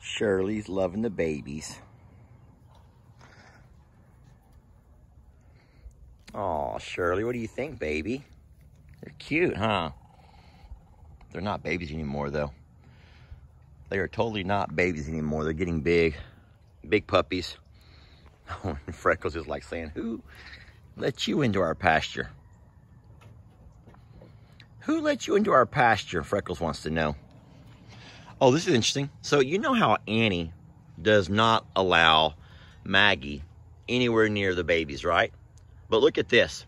Shirley's loving the babies. Oh, Shirley, what do you think, baby? They're cute, huh? They're not babies anymore, though. They are totally not babies anymore. They're getting big, big puppies. Freckles is like saying, who let you into our pasture? Who let you into our pasture? Freckles wants to know. Oh, this is interesting. So you know how Annie does not allow Maggie anywhere near the babies, right? But look at this.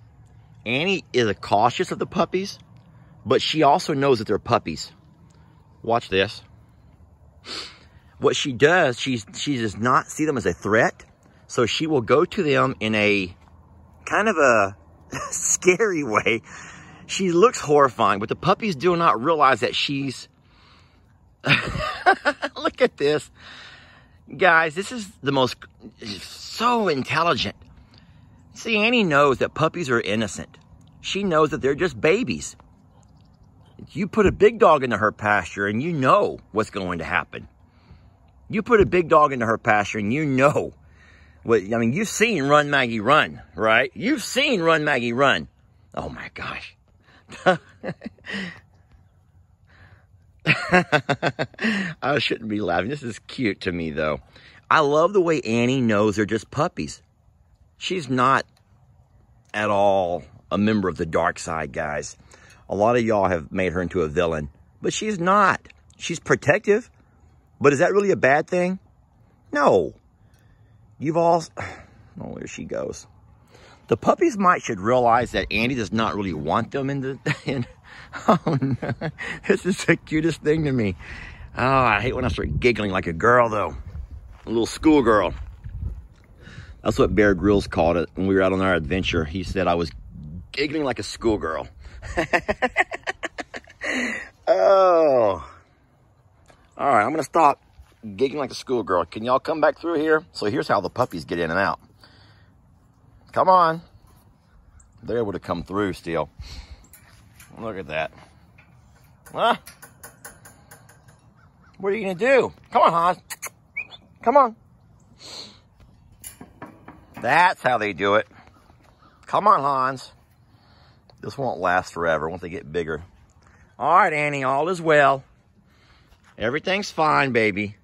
Annie is cautious of the puppies, but she also knows that they're puppies. Watch this. What she does, she, she does not see them as a threat. So she will go to them in a kind of a scary way. She looks horrifying, but the puppies do not realize that she's... Look at this. Guys, this is the most... So intelligent. See, Annie knows that puppies are innocent. She knows that they're just babies. You put a big dog into her pasture and you know what's going to happen. You put a big dog into her pasture and you know what, I mean, you've seen Run Maggie Run, right? You've seen Run Maggie Run. Oh my gosh. I shouldn't be laughing. This is cute to me though. I love the way Annie knows they're just puppies. She's not at all a member of the dark side, guys. A lot of y'all have made her into a villain, but she's not. She's protective, but is that really a bad thing? No. You've all, oh, there she goes. The puppies might should realize that Annie does not really want them in the, in, oh no, this is the cutest thing to me. Oh, I hate when I start giggling like a girl though. A little schoolgirl. That's what Bear Grylls called it when we were out on our adventure. He said I was giggling like a schoolgirl. oh. All right, I'm going to stop giggling like a schoolgirl. Can y'all come back through here? So here's how the puppies get in and out. Come on. They're able to come through still. Look at that. Huh? What are you going to do? Come on, Hans. Come on. That's how they do it. Come on, Hans. This won't last forever once they get bigger. All right, Annie, all is well. Everything's fine, baby.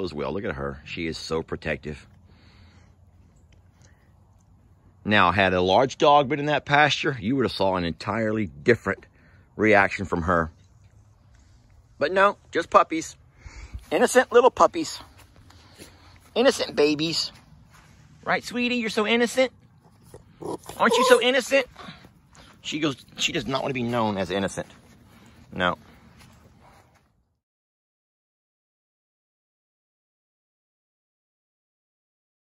All well. Look at her. She is so protective. Now, had a large dog been in that pasture, you would have saw an entirely different reaction from her. But no, just puppies. Innocent little puppies. Innocent babies. Right, sweetie? You're so innocent. Aren't you so innocent? She goes, she does not want to be known as innocent. No.